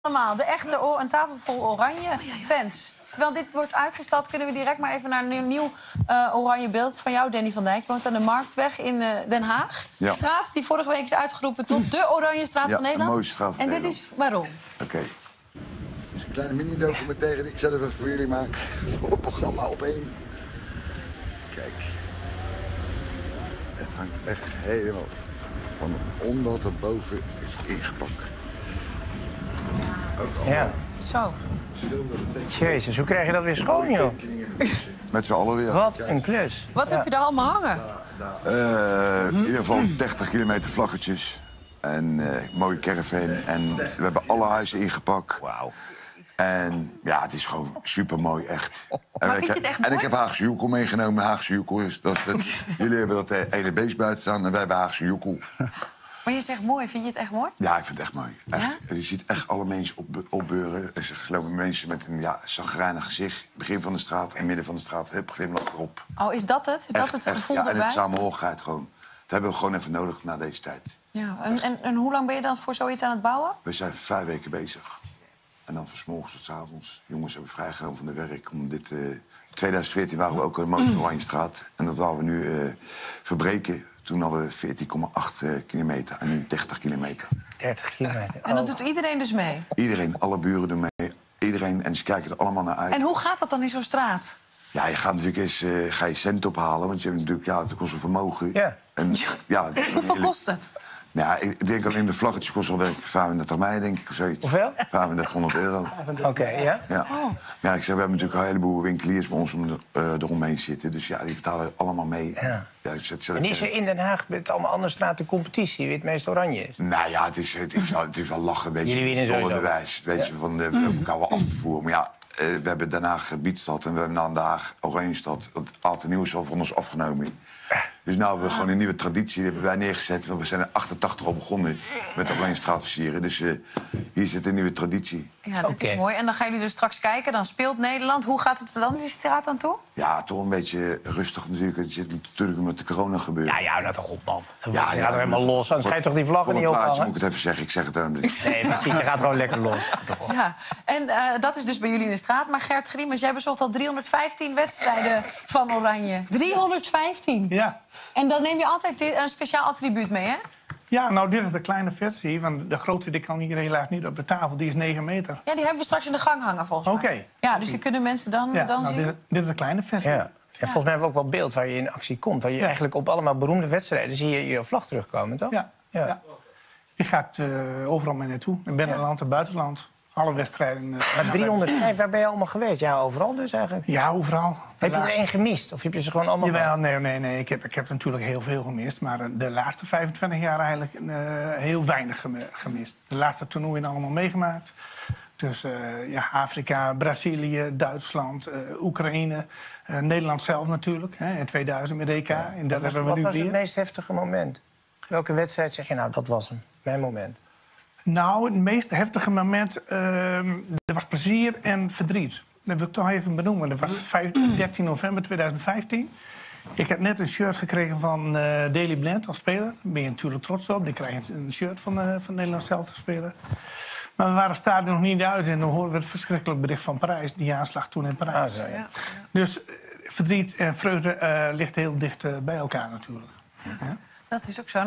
allemaal. De echte o- een tafel vol oranje fans. Terwijl dit wordt uitgestald, kunnen we direct maar even naar een nieuw, nieuw eh, oranje beeld van jou, Danny van Dijk. Je woont aan de Marktweg in eh, Den Haag. Ja. De straat die vorige week is uitgeroepen tot de oranje straat Ja, van de Nederland. mooiste straat van en dit is waarom? Oké. Dit is een kleine mini-documentaire die ik zelf even voor jullie maak. Voor het programma op één. Kijk. Het hangt echt helemaal van onder tot boven is ingepakt. Ook Ja. Zo. Jezus, hoe krijg je dat weer schoon, joh? Met z'n allen weer. Wat een klus. Wat Ja. heb je daar allemaal hangen? Eh, in ieder geval 30 kilometer vlaggetjes. En eh mooie caravan. En we hebben alle huizen ingepakt. Wauw. En ja, het is gewoon super mooi, echt. En, vind ik je heb- het echt en ik heb Haagse joekel meegenomen. Haagse joekel is dat, dat jullie hebben dat eh, ene beest buiten staan en wij hebben Haagse joekel. Maar je zegt mooi, vind je het echt mooi? Ja, ik vind het echt mooi. Echt. Ja? Je ziet echt alle mensen op, opbeuren. Er mensen met een ja, zagrijnig gezicht. Begin van de straat en midden van de straat. Hup, glimlach erop. Oh, is dat het? Is dat het echt. gevoel ja, En erbij? het samenhorigheid gewoon. Dat hebben we gewoon even nodig na deze tijd. Ja. En, en, en hoe lang ben je dan voor zoiets aan het bouwen? We zijn vijf weken bezig. En dan van 's morgens tot 's avonds. Jongens hebben vrijgenomen van de werk. Om dit, eh, in 2014 waren we ook in de Oranjestraat. En dat waren we nu eh, verbreken. Toen hadden we 14,8 eh, kilometer en nu 30 kilometer. 30 kilometer. En dat Oh. doet iedereen dus mee. Iedereen, alle buren doen mee. Iedereen, en ze kijken er allemaal naar uit. En hoe gaat dat dan in zo'n straat? Ja, je gaat natuurlijk eens eh, ga je cent ophalen, want je hebt natuurlijk, ja, het kost een vermogen. Ja. En, ja, Hoeveel kost het? Nou, ik denk alleen de vlaggetjes kosten wel denk ik 35 mei, denk ik, of zoiets. Hoeveel? 3500 euro. Oké, ja? Ja. Oh. ja, ik zeg, we hebben natuurlijk een heleboel winkeliers bij ons om, eh, eromheen zitten. Dus ja, die betalen allemaal mee. Ja. ik zet zelf, En is er in Den Haag met allemaal andere straten competitie wie het meest oranje is? Nou ja, het is, het is, wel, het is wel lachen, weet je. Jullie winnen sowieso. bewijs, weet je, van de, om elkaar wel af te voeren. Maar ja, eh, we hebben Den Haag Biedstad en we hebben dan Den Haag Oranjestad. Het oud en nieuw is al van ons afgenomen. Dus nu hebben we gewoon een nieuwe traditie, die hebben wij neergezet. We zijn in 88 al begonnen met de Oranjestraat versieren. Dus eh, hier zit een nieuwe traditie. Ja, dat Oké. is mooi. En dan gaan jullie dus straks kijken. Dan speelt Nederland. Hoe gaat het er dan in die straat aan toe? Ja, toch een beetje rustig natuurlijk. Het zit natuurlijk met de corona gebeuren. Ja, ja, nou toch op, man. Ja, Ja, je ja, gaat er helemaal los. Ga je toch die vlaggen niet een plaatje moet ik het even zeggen. Ik zeg het helemaal niet. Nee, precies. Je gaat gewoon lekker los. Toch. Ja, en eh, dat is dus bij jullie in de straat. Maar Gert Griemers, jij bezocht al 315 wedstrijden van Oranje. 315? Ja. En dan neem je altijd een speciaal attribuut mee, hè? Ja, nou dit is de kleine versie. Van de grote die kan hier helaas niet op de tafel. Die is 9 meter. Ja, die hebben we straks in de gang hangen, volgens mij. Oké. Ja, dus die kunnen mensen dan, Ja, dan nou, zien. dit, dit is de kleine versie. Ja. En volgens mij hebben we ook wel beeld waar je in actie komt. Waar je eigenlijk op allemaal beroemde wedstrijden zie je je vlag terugkomen, toch? Ja, Ja. ja. Die gaat eh, overal mee naartoe. In binnenland en buitenland. Alle wedstrijden. eh, Maar 305, waar ben je allemaal geweest? Ja, overal dus eigenlijk. Ja, overal. Heb je er één gemist? Of heb je ze gewoon allemaal... Jawel, nee, nee, nee. Ik heb, ik heb natuurlijk heel veel gemist. Maar eh, de laatste 25 jaar eigenlijk eh, heel weinig gem- gemist. De laatste toernooien allemaal meegemaakt. Dus eh, ja, Afrika, Brazilië, Duitsland, eh, Oekraïne. eh, Nederland zelf natuurlijk. Hè, in 2000 met EK. En dat Wat was, hebben we wat nu was weer. het meest heftige moment? Welke wedstrijd zeg je nou, dat was hem? Mijn moment. Nou, het meest heftige moment, ehm er was plezier en verdriet. Dat wil ik toch even benoemen. Dat was vijf- 13 november 2015. Ik heb net een shirt gekregen van eh Daily Blind als speler. Daar ben je natuurlijk trots op. Die krijg je een shirt van, eh van Nederland zelf te spelen. Maar we waren het stadion nog niet uit en dan hoorden we het verschrikkelijk bericht van Parijs. Die aanslag toen in Parijs. Ah, ja. Dus eh, verdriet en vreugde eh, ligt heel dicht bij elkaar natuurlijk. Ja. Dat is ook zo.